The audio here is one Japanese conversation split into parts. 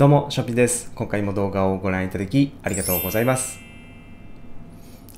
どうも、ショッピです。今回も動画をご覧いただきありがとうございます。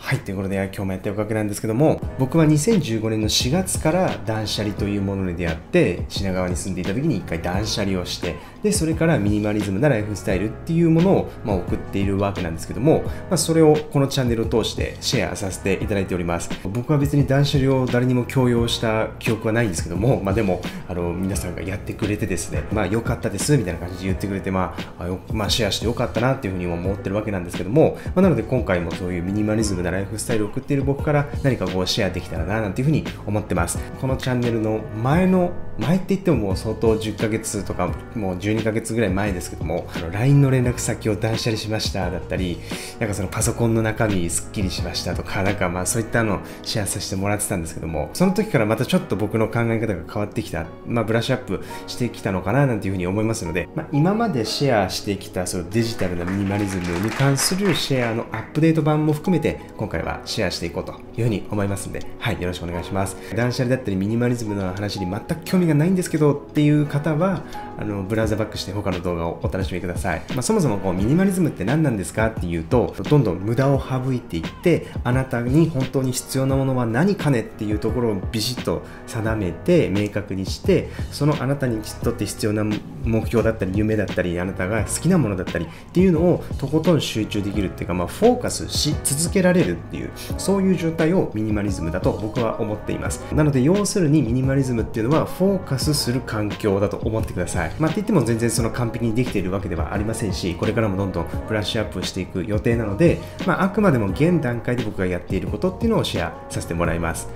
はい、ということで今日もやっておくわけなんですけども僕は2015年の4月から断捨離というものに出会って品川に住んでいた時に一回断捨離をしてでそれからミニマリズムなライフスタイルっていうものを、まあ、送っているわけなんですけども、まあ、それをこのチャンネルを通してシェアさせていただいております。僕は別に断捨離を誰にも強要した記憶はないんですけども、まあ、でもあの皆さんがやってくれてですねまあ良かったですみたいな感じで言ってくれて、まあ、まあ、シェアしてよかったなっていうふうに思ってるわけなんですけども、まあ、なので今回もそういうミニマリズムなライフスタイルを送っている僕から何かこうシェアできたらななんていうふうに思ってます。このチャンネルの前の前って言ってももう相当10ヶ月とかもう12ヶ月ぐらい前ですけどもあの LINE の連絡先を断捨離しましただったりなんかそのパソコンの中身すっきりしましたとかなんかまあそういったのシェアさせてもらってたんですけどもその時からまたちょっと僕の考え方が変わってきたまあブラッシュアップしてきたのかななんていうふうに思いますので、まあ、今までシェアしてきたそのデジタルなミニマリズムに関するシェアのアップデート版も含めて今回はシェアしていこうというふうに思いますんではいよろしくお願いします。断捨離だったりミニマリズムの話に全く興味がないんですけどっていう方はあのブラウザバックして他の動画をお楽しみください、まあ、そもそもこうミニマリズムって何なんですかっていうとどんどん無駄を省いていってあなたに本当に必要なものは何かねっていうところをビシッと定めて明確にしてそのあなたにとって必要な目標だったり夢だったりあなたが好きなものだったりっていうのをとことん集中できるっていうか、まあ、フォーカスし続けられるっていうそういう状態をミニマリズムだと僕は思っています。なので要するにミニマリズムっていうのはフォカスする環境だと思ってください。まあって言っても全然その完璧にできているわけではありませんしこれからもどんどんブラッシュアップしていく予定なので、まあ、あくまでも現段階で僕がやっていることっていうのをシェアさせてもらいます。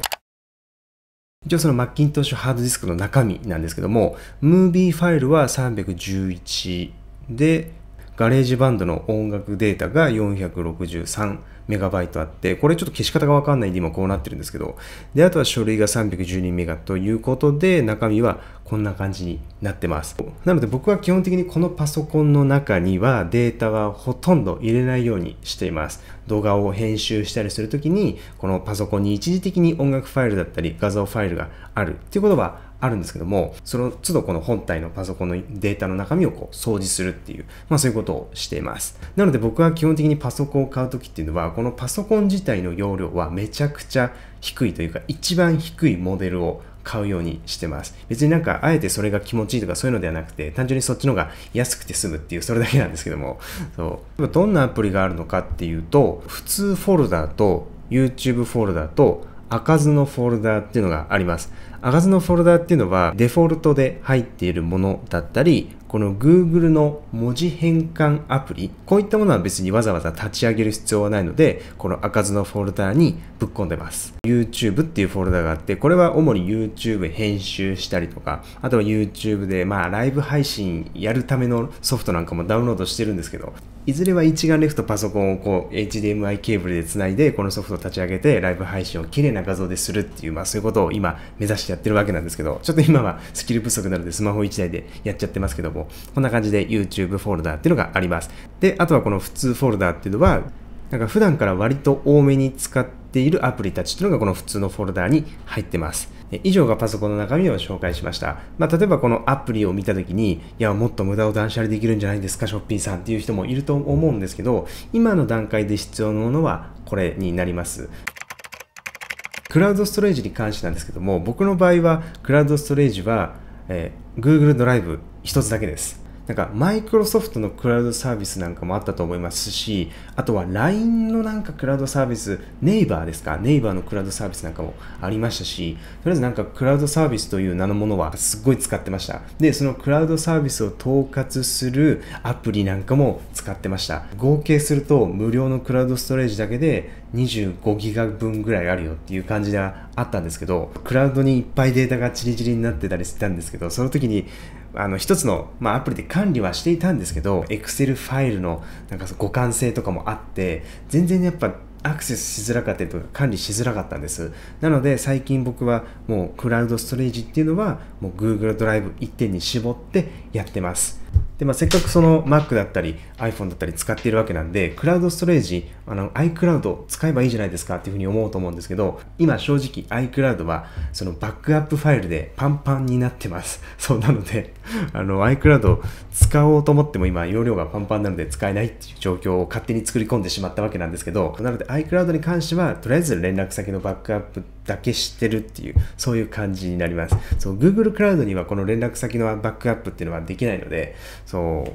一応そのマッキントッシュハードディスクの中身なんですけども、ムービーファイルは311で、GarageBand の音楽データが463メガバイトあって、これちょっと消し方がわかんないんで今こうなってるんですけど、で、あとは書類が312メガということで、中身はこんな感じになってます。なので僕は基本的にこのパソコンの中にはデータはほとんど入れないようにしています。動画を編集したりするときに、このパソコンに一時的に音楽ファイルだったり画像ファイルがあるっていうことはあるんですけども、その都度この本体のパソコンのデータの中身をこう掃除するっていう、まあそういうことをしています。なので僕は基本的にパソコンを買うときっていうのは、このパソコン自体の容量はめちゃくちゃ低いというか、一番低いモデルを買うようにしてます。別になんか、あえてそれが気持ちいいとかそういうのではなくて、単純にそっちの方が安くて済むっていう、それだけなんですけども、そう。どんなアプリがあるのかっていうと、普通フォルダと YouTube フォルダと開かずのフォルダっていうのがあります。開かずのフォルダっていうのはデフォルトで入っているものだったり、この Google の文字変換アプリ、こういったものは別にわざわざ立ち上げる必要はないので、この開かずのフォルダにぶっ込んでます。YouTube っていうフォルダがあって、これは主に YouTube 編集したりとか、あとは YouTube でまあライブ配信やるためのソフトなんかもダウンロードしてるんですけど、いずれは一眼レフとパソコンをこう HDMI ケーブルでつないでこのソフトを立ち上げてライブ配信を綺麗な画像でするっていう、まあそういうことを今目指してやってるわけなんですけど、ちょっと今はスキル不足なのでスマホ1台でやっちゃってますけども、こんな感じで YouTube フォルダーっていうのがあります。で、あとはこの普通フォルダーっていうのは、なんか普段から割と多めに使ってているアプリたちっていうのがこの普通のフォルダーに入ってます。以上がパソコンの中身を紹介しました。まあ、例えばこのアプリを見たときに、いや、もっと無駄を断捨離できるんじゃないですか、ショッピーさんっていう人もいると思うんですけど、今の段階で必要なものはこれになります。クラウドストレージに関してなんですけども、僕の場合は、クラウドストレージは、えー、Google ドライブ一つだけです。なんかマイクロソフトのクラウドサービスなんかもあったと思いますし、あとは LINE のなんかクラウドサービス、ネイバーですか、ネイバーのクラウドサービスなんかもありましたし、とりあえずなんかクラウドサービスという名のものはすっごい使ってました。で、そのクラウドサービスを統括するアプリなんかも使ってました。合計すると無料のクラウドストレージだけで25ギガ分ぐらいあるよっていう感じであったんですけど、クラウドにいっぱいデータがチリチリになってたりしてたんですけど、その時にあの一つの、まあ、アプリで管理はしていたんですけど Excel ファイルのなんか互換性とかもあって全然やっぱアクセスしづらかったりとか管理しづらかったんです。なので最近僕はもうクラウドストレージっていうのはもう Google ドライブ1点に絞ってやってます。で、まあ、せっかくその Mac だったり iPhone だったり使っているわけなんで、クラウドストレージ、あの iCloud 使えばいいじゃないですかっていうふうに思うと思うんですけど、今正直 iCloud はそのバックアップファイルでパンパンになってます。そうなので、あの iCloud 使おうと思っても今容量がパンパンなので使えないっていう状況を勝手に作り込んでしまったわけなんですけど、なので iCloud に関してはとりあえず連絡先のバックアップだけ知ってるっていう、そういう感じになります。そう、Google クラウドにはこの連絡先のバックアップっていうのはできないので、そう、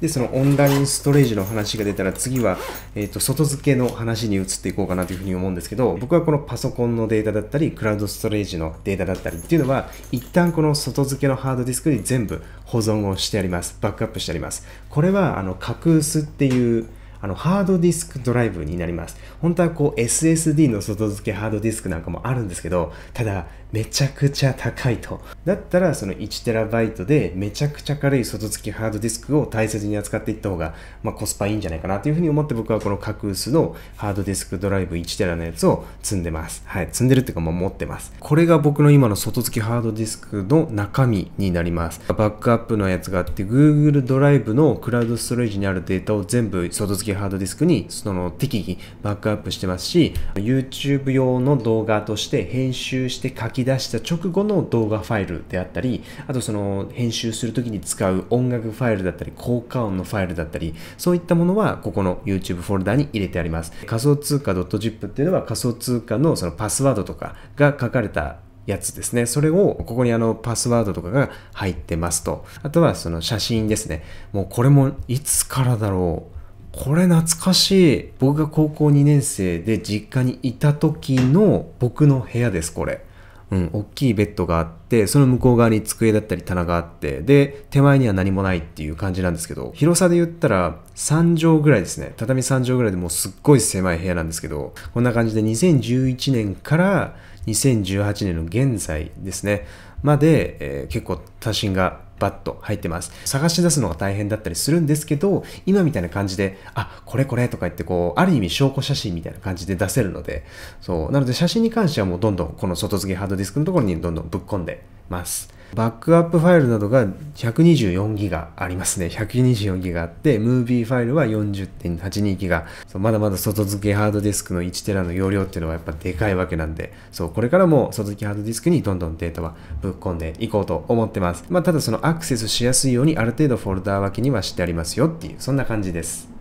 で、そのオンラインストレージの話が出たら次は、えっ、ー、と、外付けの話に移っていこうかなというふうに思うんですけど、僕はこのパソコンのデータだったり、クラウドストレージのデータだったりっていうのは、一旦この外付けのハードディスクに全部保存をしてあります。バックアップしてあります。これは、あの、架空スっていうあのハードディスクドライブになります。本当はこう SSD の外付けハードディスクなんかもあるんですけど、ただめちゃくちゃ高いと。だったらその 1TB でめちゃくちゃ軽い外付きハードディスクを大切に扱っていった方が、まあ、コスパいいんじゃないかなというふうに思って僕はこの格薄のハードディスクドライブ 1TB のやつを積んでます。はい。積んでるっていうかもう持ってます。これが僕の今の外付きハードディスクの中身になります。バックアップのやつがあって Google ドライブのクラウドストレージにあるデータを全部外付きハードディスクにその適宜バックアップしてますし YouTube 用の動画として編集して書き出した直後の動画ファイルであったり、あとその編集するときに使う音楽ファイルだったり、効果音のファイルだったり、そういったものはここの YouTube フォルダに入れてあります。仮想通貨 .zip っていうのは仮想通貨のそのパスワードとかが書かれたやつですね。それを、ここにあの、パスワードとかが入ってますと。あとはその写真ですね。もうこれもいつからだろう。これ懐かしい。僕が高校2年生で実家にいた時の僕の部屋です、これ。うん、大きいベッドがあって、その向こう側に机だったり棚があって、で、手前には何もないっていう感じなんですけど、広さで言ったら3畳ぐらいですね。畳3畳ぐらいでもうすっごい狭い部屋なんですけど、こんな感じで2011年から2018年の現在ですね、まで、えー、結構多心がバッと入ってます。探し出すのが大変だったりするんですけど、今みたいな感じで、あ、これこれとか言ってこう、ある意味証拠写真みたいな感じで出せるので、そう。なので写真に関してはもうどんどんこの外付けハードディスクのところにどんどんぶっ込んでます。バックアップファイルなどが124ギガありますね。124ギガあって、ムービーファイルは40.82ギガ。まだまだ外付けハードディスクの1テラの容量っていうのはやっぱでかいわけなんで、そう、これからも外付けハードディスクにどんどんデータはぶっ込んでいこうと思ってます。まあ、ただそのアクセスしやすいようにある程度フォルダー脇にはしてありますよっていう、そんな感じです。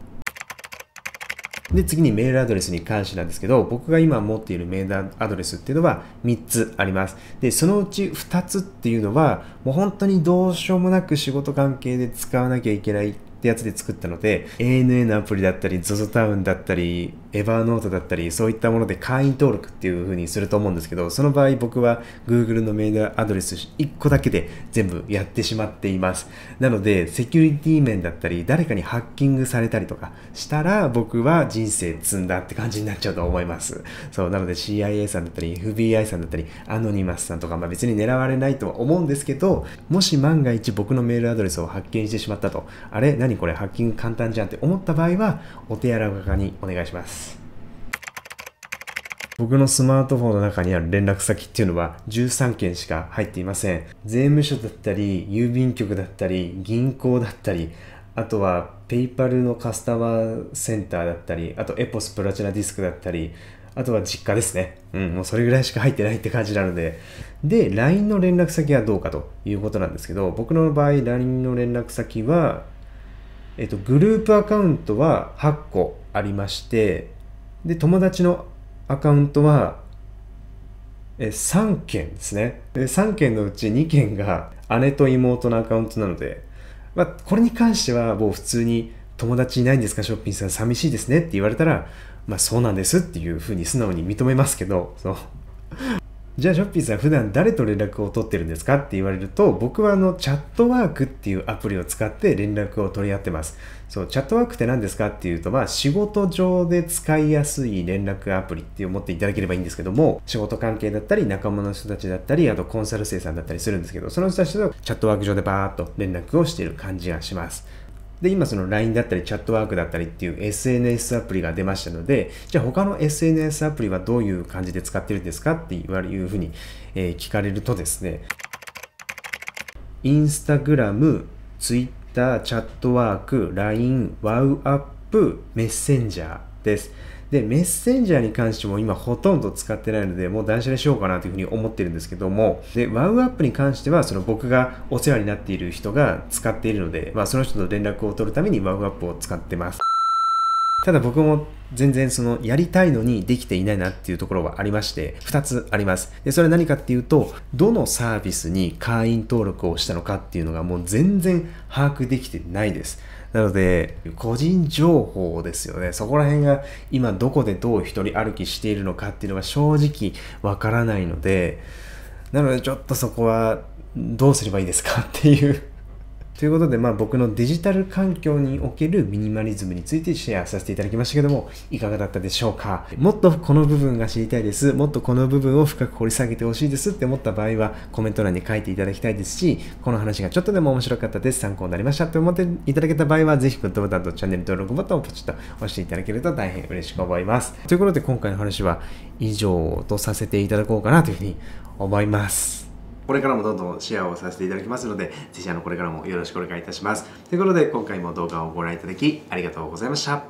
で、次にメールアドレスに関してなんですけど、僕が今持っているメールアドレスっていうのは3つあります。で、そのうち2つっていうのは、もう本当にどうしようもなく仕事関係で使わなきゃいけないってやつで作ったので、ANA アプリだったり、ZOZO タウンだったり、エバーノートだったり、そういったもので会員登録っていう風にすると思うんですけど、その場合僕は Google のメールアドレス1個だけで全部やってしまっています。なので、セキュリティ面だったり、誰かにハッキングされたりとかしたら、僕は人生積んだって感じになっちゃうと思います。そう、なので CIA さんだったり、FBI さんだったり、アノニマスさんとか、まあ別に狙われないとは思うんですけど、もし万が一僕のメールアドレスを発見してしまったと、あれ何これハッキング簡単じゃんって思った場合は、お手柔らかにお願いします。僕のスマートフォンの中にある連絡先っていうのは13件しか入っていません。税務署だったり、郵便局だったり、銀行だったり、あとはペイパルのカスタマーセンターだったり、あとエポスプラチナディスクだったり、あとは実家ですね。うん、もうそれぐらいしか入ってないって感じなので。で、LINE の連絡先はどうかということなんですけど、僕の場合、LINE の連絡先は、えっと、グループアカウントは8個ありまして、で、友達のアカウントは、え3件ですね。で3件のうち2件が姉と妹のアカウントなので、まあ、これに関してはもう普通に友達いないんですか？ショッピングさん寂しいですねって言われたら、まあそうなんですっていうふうに素直に認めますけど、そう。じゃあ、ショッピーさん普段誰と連絡を取ってるんですかって言われると、僕はあの、チャットワークっていうアプリを使って連絡を取り合ってます。そう、チャットワークって何ですかっていうと、まあ、仕事上で使いやすい連絡アプリって思っていただければいいんですけども、仕事関係だったり、仲間の人たちだったり、あとコンサル生さんだったりするんですけど、その人たちとチャットワーク上でバーっと連絡をしている感じがします。で、今その LINE だったりチャットワークだったりっていう SNS アプリが出ましたので、じゃあ他の SNS アプリはどういう感じで使ってるんですかっていうふうに、え、聞かれるとですね、インスタグラム、ツイッター、チャットワーク、LINE、ワウアップ、メッセンジャーです。で、メッセンジャーに関しても今ほとんど使ってないので、もう断捨離しようかなというふうに思ってるんですけども、で、ワウアップに関しては、その僕がお世話になっている人が使っているので、まあその人と連絡を取るためにワウアップを使ってます。ただ僕も全然そのやりたいのにできていないなっていうところはありまして、2つあります。で、それは何かっていうと、どのサービスに会員登録をしたのかっていうのがもう全然把握できてないです。なので、個人情報ですよね。そこら辺が今どこでどう一人歩きしているのかっていうのが正直わからないので、なのでちょっとそこはどうすればいいですかっていうということで、まあ、僕のデジタル環境におけるミニマリズムについてシェアさせていただきましたけども、いかがだったでしょうか？もっとこの部分が知りたいです。もっとこの部分を深く掘り下げてほしいですって思った場合は、コメント欄に書いていただきたいですし、この話がちょっとでも面白かったです。参考になりましたと思っていただけた場合は、ぜひグッドボタンとチャンネル登録ボタンをポチッと押していただけると大変嬉しく思います。ということで、今回の話は以上とさせていただこうかなというふうに思います。これからもどんどんシェアをさせていただきますので、ぜひあのこれからもよろしくお願いいたします。ということで、今回も動画をご覧いただきありがとうございました。